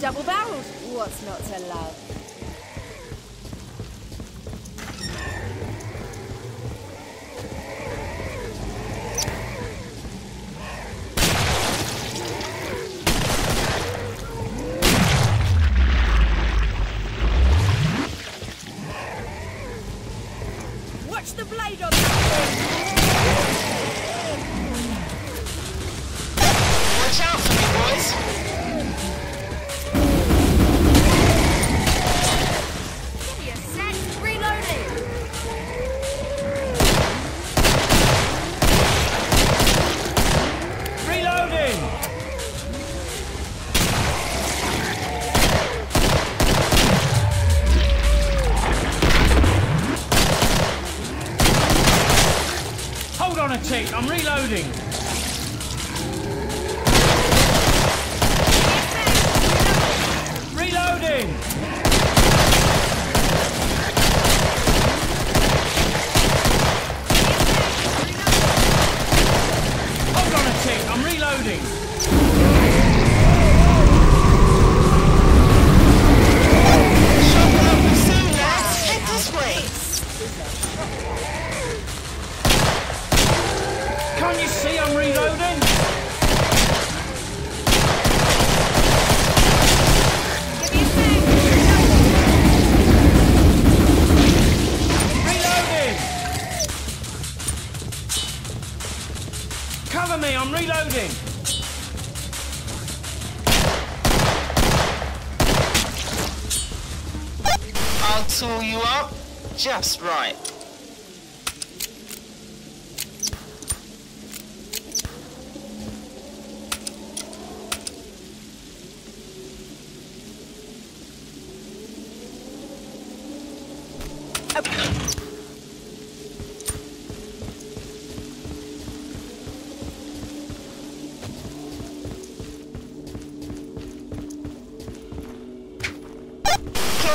Double barrels. What's not to love? shooting.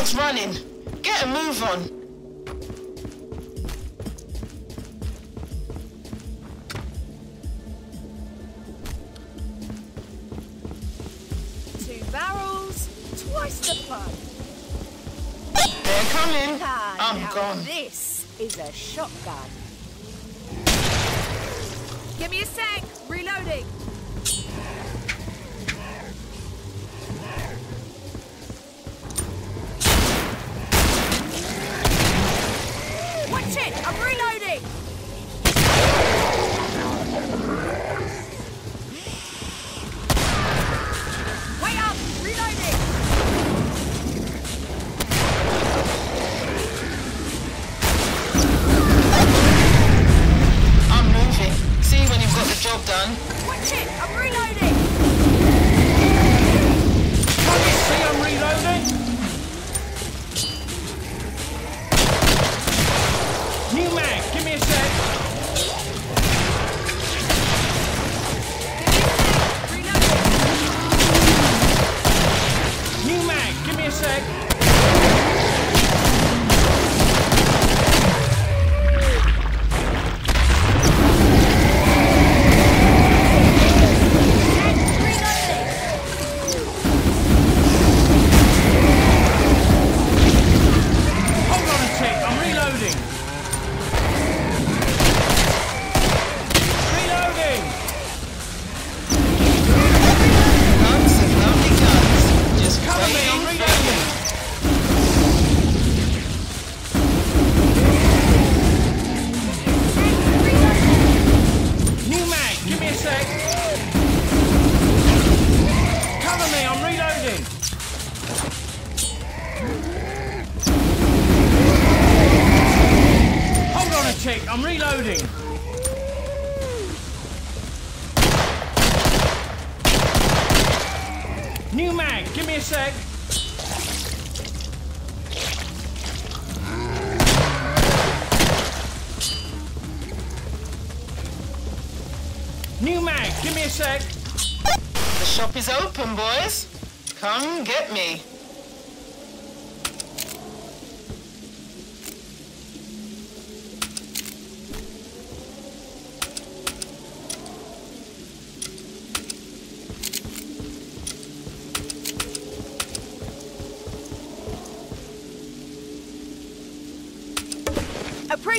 Clock's running. Get a move on. a shotgun.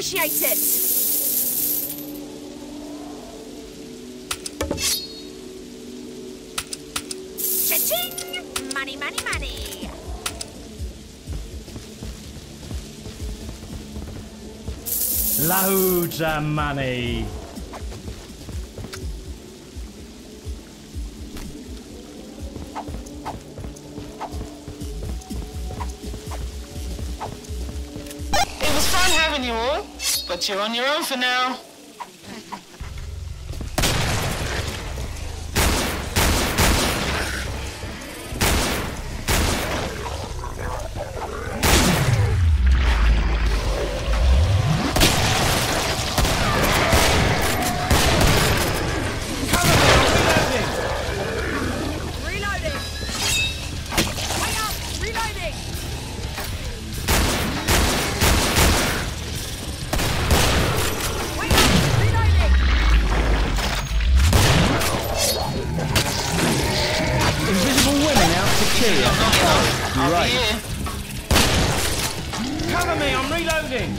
Appreciate it. Money, money, money. Loads of money. But you're on your own for now. Right. here. Cover me, I'm reloading.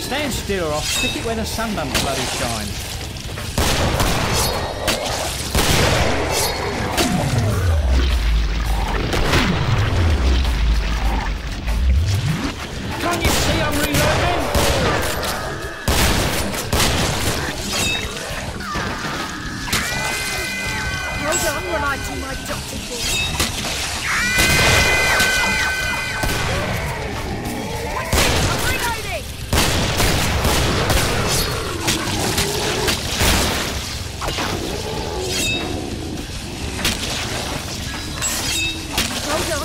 Stand still or I'll stick it where the sun don't bloody shine.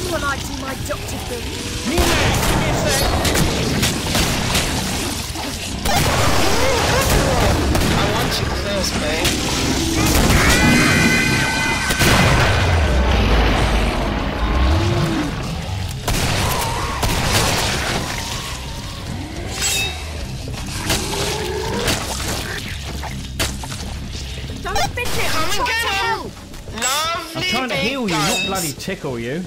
Hold I do my doctor thing. New man, give me a sec. I want you close, babe. Don't fit it. Come and Try get to him. help. Lovely I'm trying to big heal you, not bloody tickle you.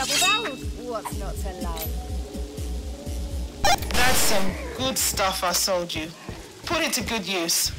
Double barreled. What's not to love? That's some good stuff I sold you. Put it to good use.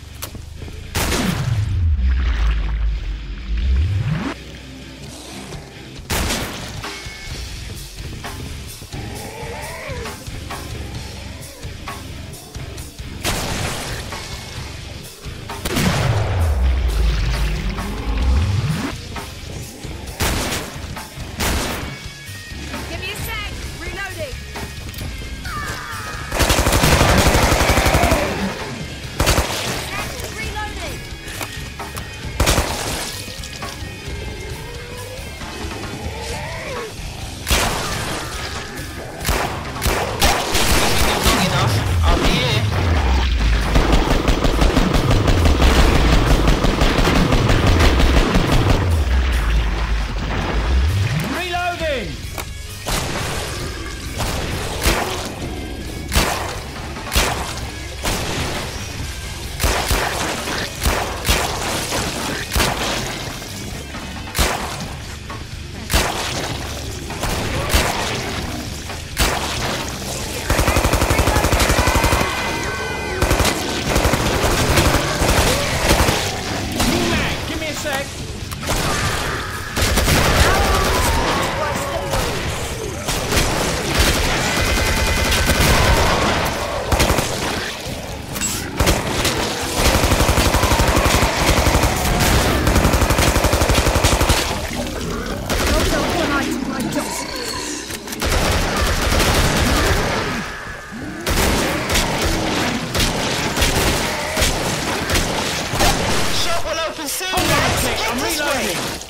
Thank you.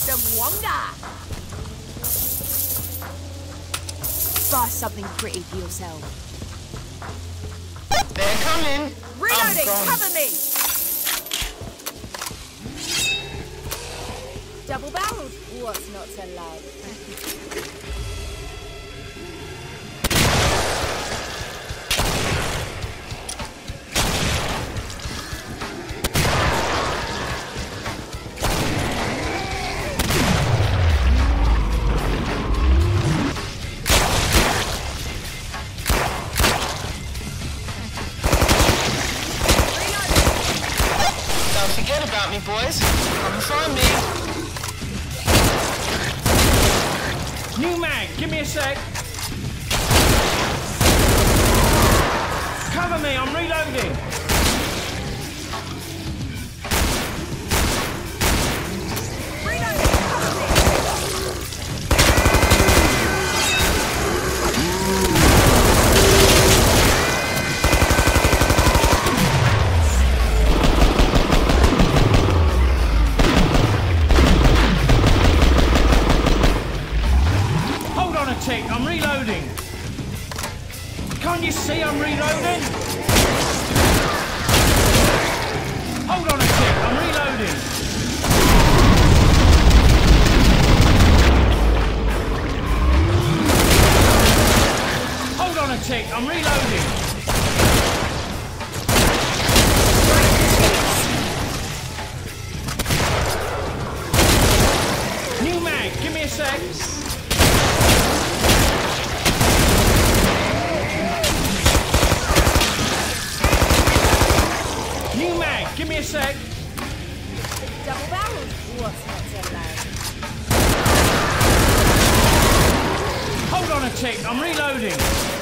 Semuanga! Buy something pretty for yourself. They're coming! Reloading! Cover me! Double barreled? What's not to love? Give me a sec. Double. Hold on a tick. I'm reloading.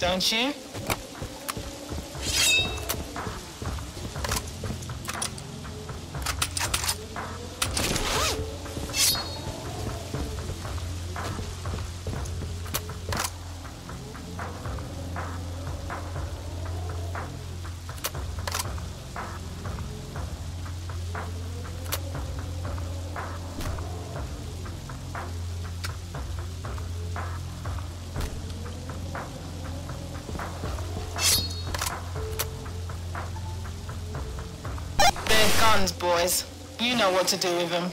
don't you? Hans, boys. You know what to do with them.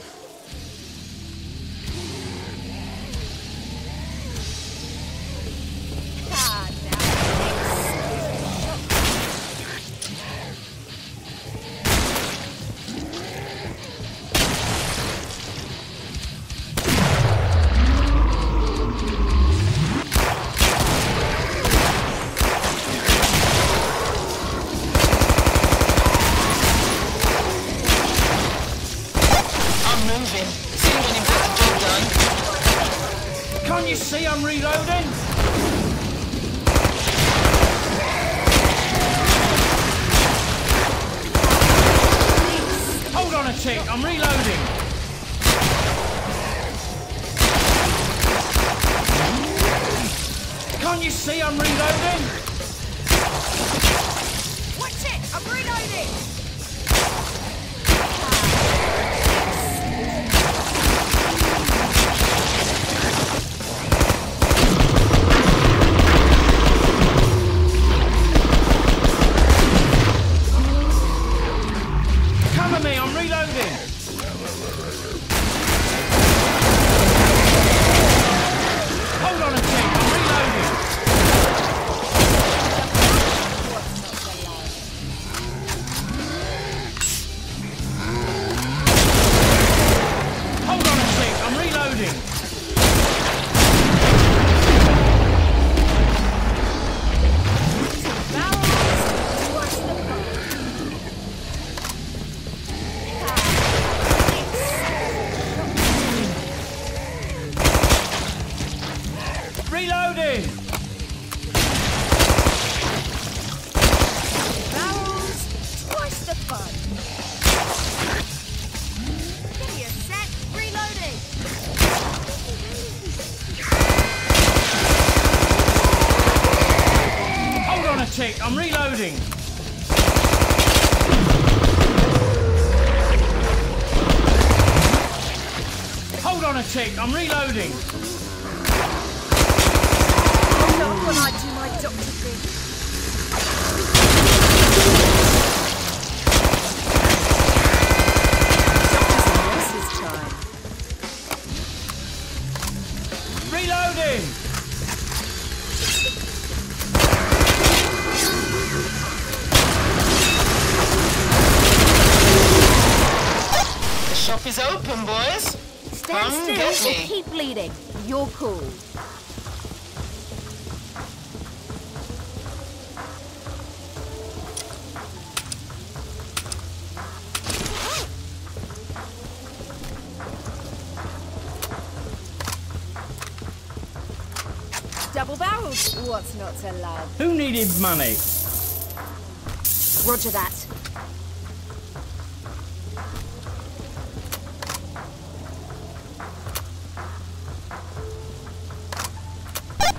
Can't you see I'm reloading? Watch it! I'm reloading! Reloading! Barrels, twice the fun. Give me a sec. Reloading. Hold on a tick, I'm reloading. Hold on a tick, I'm reloading. When I do my doctor thing. Doctors and nurses time. Reloading! The shop is open, boys. Stand Come still get or keep bleeding. You're cool. What's not to love? Who needed money? Roger that.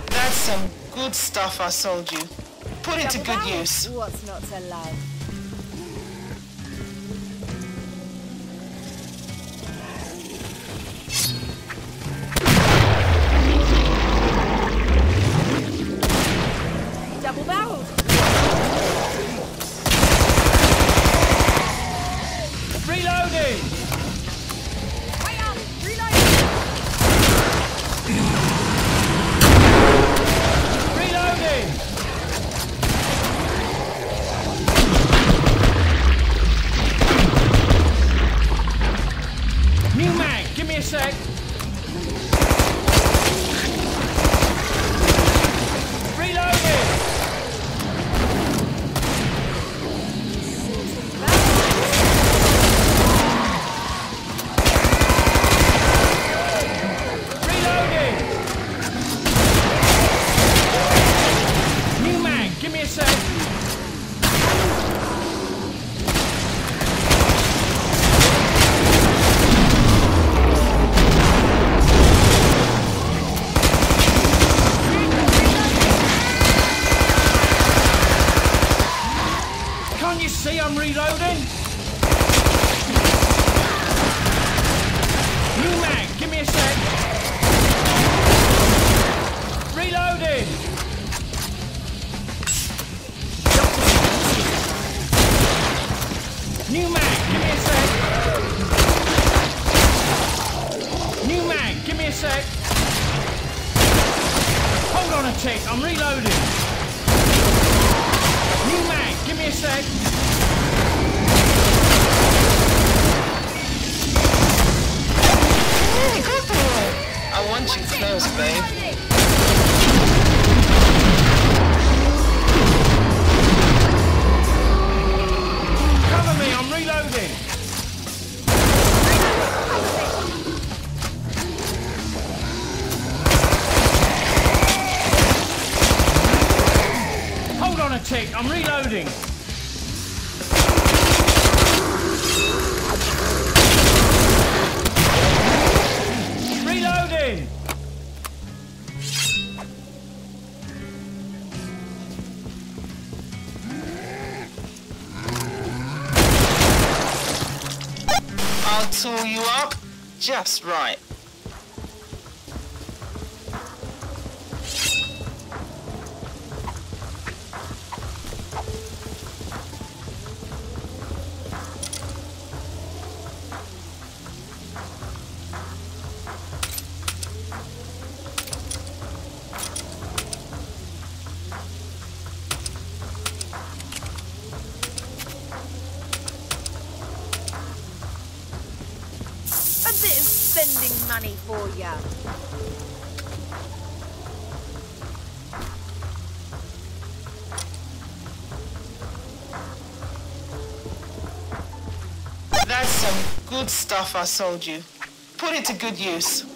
That's some good stuff I sold you. Put it to good barrels. use. What's not to love? New mag, give me a sec. New mag, give me a sec. Hold on a tick, I'm reloading. New mag, give me a sec. I want you close, babe. Tick, I'm reloading. Reloading! I'll tool you up just right. I sold you. Put it to good use.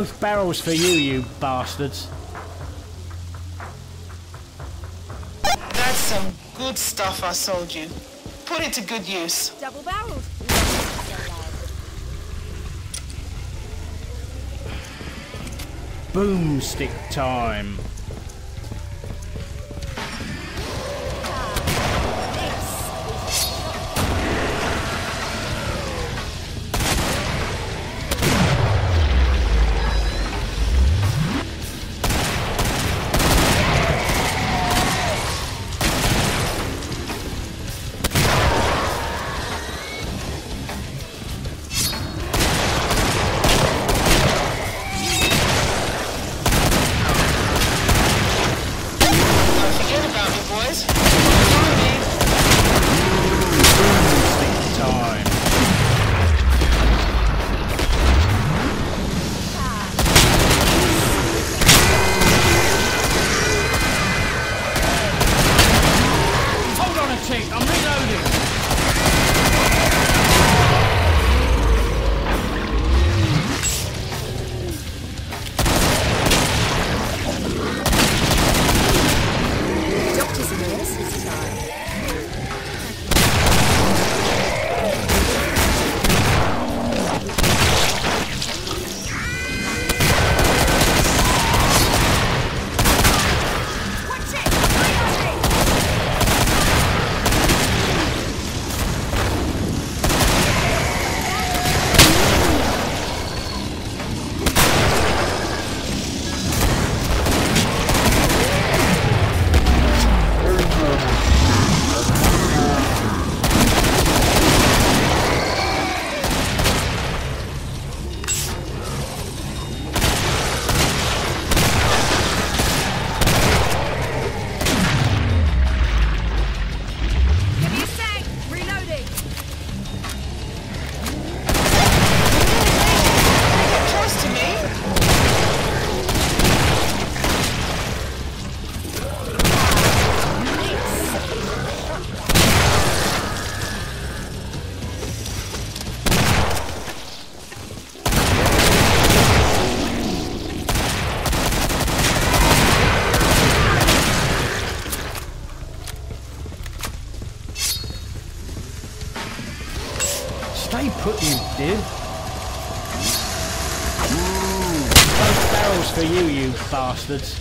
both barrels for you, you bastards. That's some good stuff I sold you. Put it to good use. Double barreled. Boomstick time. that's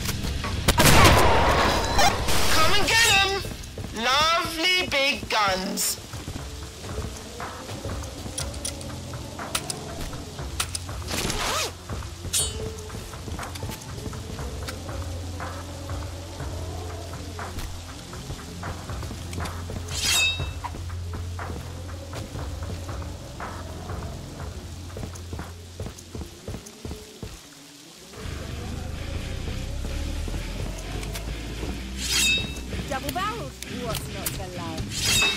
double barreled. What's not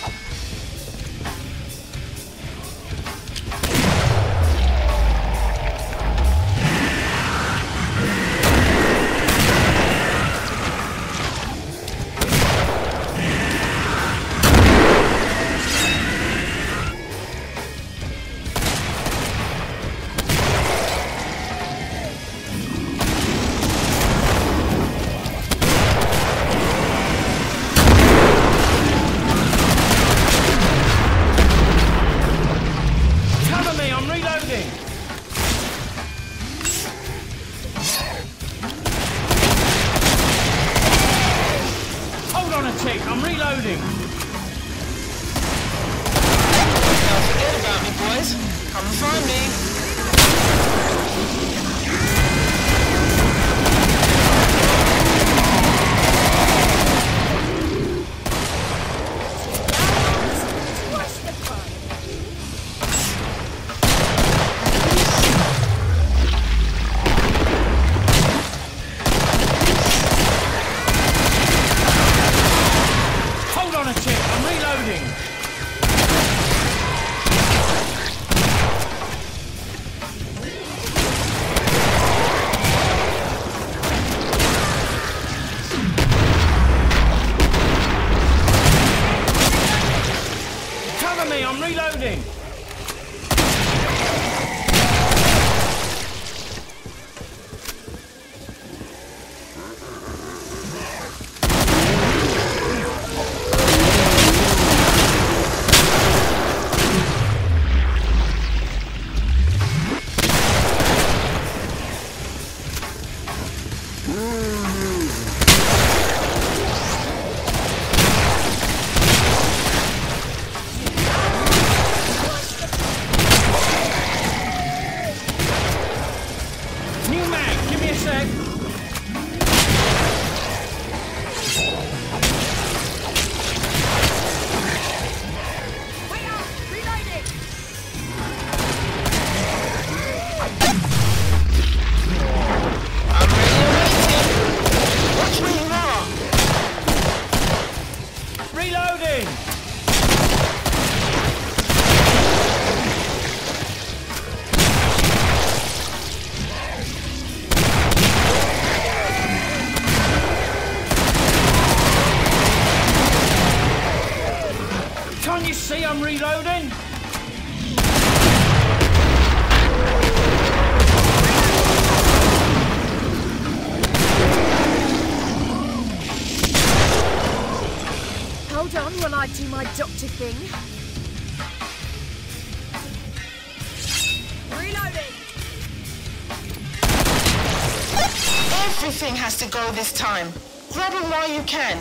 to? Everything has to go this time. Grab it while you can.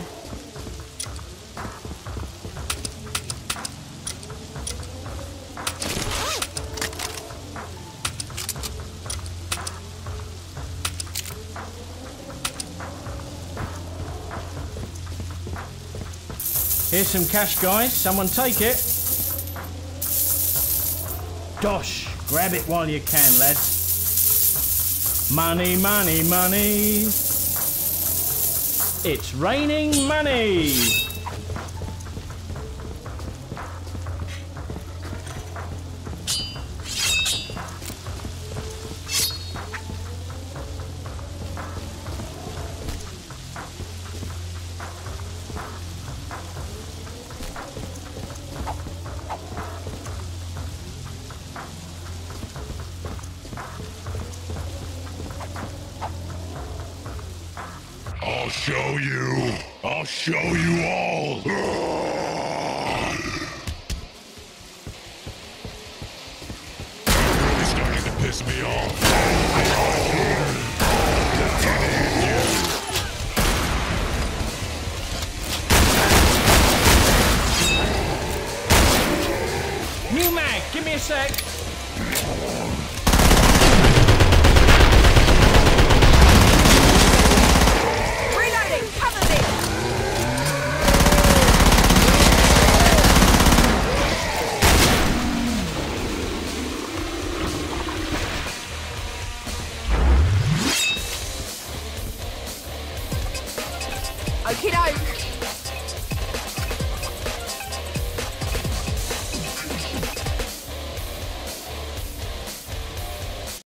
Here's some cash, guys. Someone take it. Dosh, grab it while you can, lads. Money, money, money. It's raining money. I'll show you. I'll show you all. You're really starting to piss me off. New Mag, give me a sec.